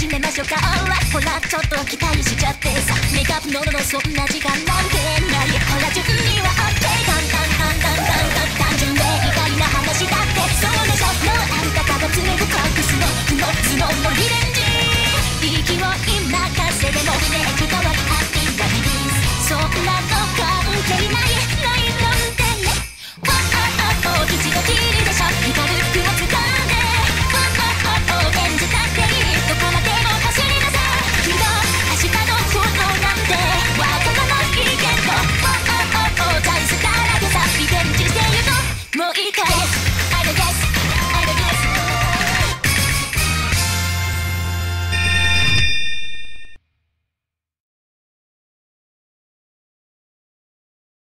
始めましょうか。ほらちょっと期待しちゃってさ。メイクアップののそんな時間なんてない。ほら順備は OK